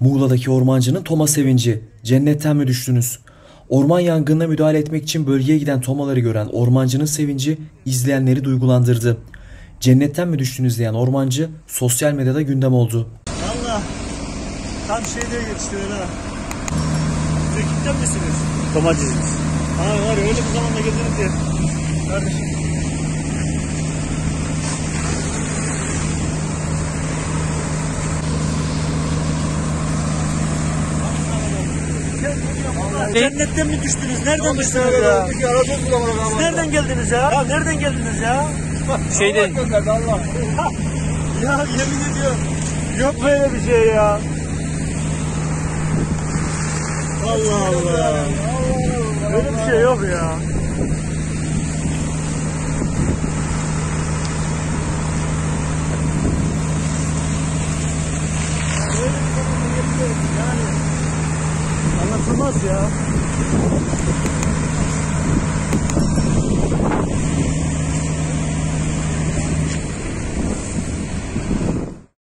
Muğla'daki ormancının Toma sevinci. Cennetten mi düştünüz? Orman yangınına müdahale etmek için bölgeye giden Tomaları gören ormancının sevinci izleyenleri duygulandırdı. Cennetten mi düştünüz diyen ormancı sosyal medyada gündem oldu. Valla tam şeyde yetiştiler ha. Ekipten misiniz? Tomacıyız. Ha var ya öyle bir zamanda gezelim diye. Kardeşim. Cennetten mi düştünüz? Nereden düştünüz ya? Siz nereden geldiniz ya? Ya nereden geldiniz ya? Şeyde Ya yemin ediyorum. Yok böyle bir şey ya. Allah Allah. Böyle bir şey yok ya. Yani anlatılmaz ya.